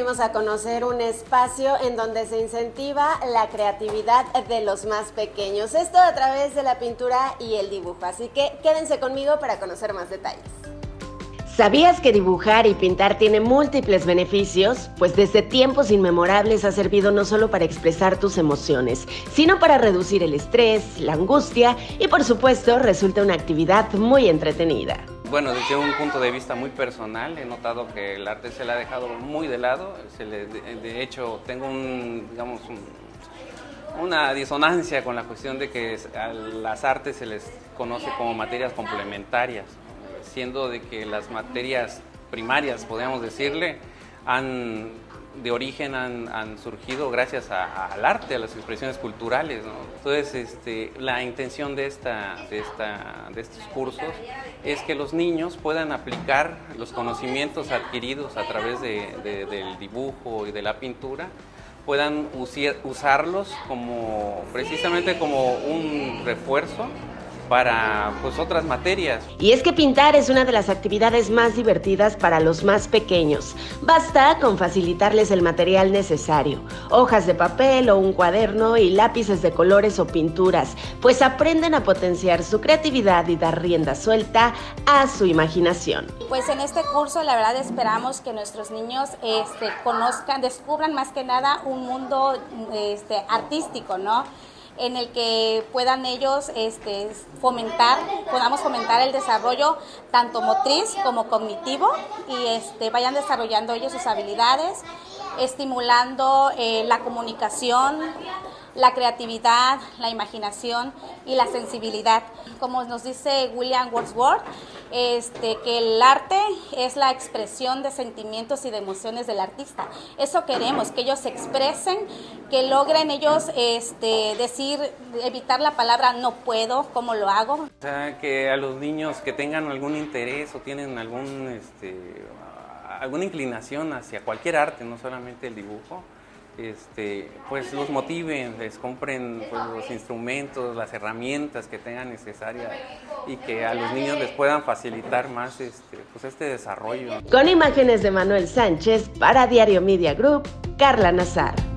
daremos a conocer un espacio en donde se incentiva la creatividad de los más pequeños. Esto a través de la pintura y el dibujo. Así que quédense conmigo para conocer más detalles. ¿Sabías que dibujar y pintar tiene múltiples beneficios? Pues desde tiempos inmemorables ha servido no solo para expresar tus emociones, sino para reducir el estrés, la angustia y por supuesto resulta una actividad muy entretenida. Bueno, desde un punto de vista muy personal, he notado que el arte se le ha dejado muy de lado. Se le, de, hecho, tengo un, digamos, una disonancia con la cuestión de que a las artes se les conoce como materias complementarias, siendo de que las materias primarias, podríamos decirle, han de origen han, surgido gracias al arte, a las expresiones culturales. Entonces, este, la intención de, esta, de, esta, de estos cursos es que los niños puedan aplicar los conocimientos adquiridos a través del dibujo y de la pintura, puedan usarlos como precisamente como un refuerzo para pues otras materias. Y es que pintar es una de las actividades más divertidas para los más pequeños. Basta con facilitarles el material necesario, hojas de papel o un cuaderno y lápices de colores o pinturas, pues aprenden a potenciar su creatividad y dar rienda suelta a su imaginación. Pues en este curso la verdad esperamos que nuestros niños este, conozcan, descubran más que nada un mundo este, artístico, ¿no? En el que puedan ellos este, fomentar, podamos fomentar el desarrollo tanto motriz como cognitivo y este, vayan desarrollando ellos sus habilidades, estimulando eh, la comunicación, la creatividad, la imaginación y la sensibilidad. Como nos dice William Wordsworth, este, que el arte es la expresión de sentimientos y de emociones del artista. Eso queremos, que ellos se expresen, que logren ellos este, decir, evitar la palabra no puedo, ¿cómo lo hago? O sea, que a los niños que tengan algún interés o tienen algún, este, alguna inclinación hacia cualquier arte, no solamente el dibujo, este, pues los motiven, les compren pues, los instrumentos, las herramientas que tengan necesarias y que a los niños les puedan facilitar más este, pues, este desarrollo. Con imágenes de Manuel Sánchez para Diario Media Group, Carla Nazar.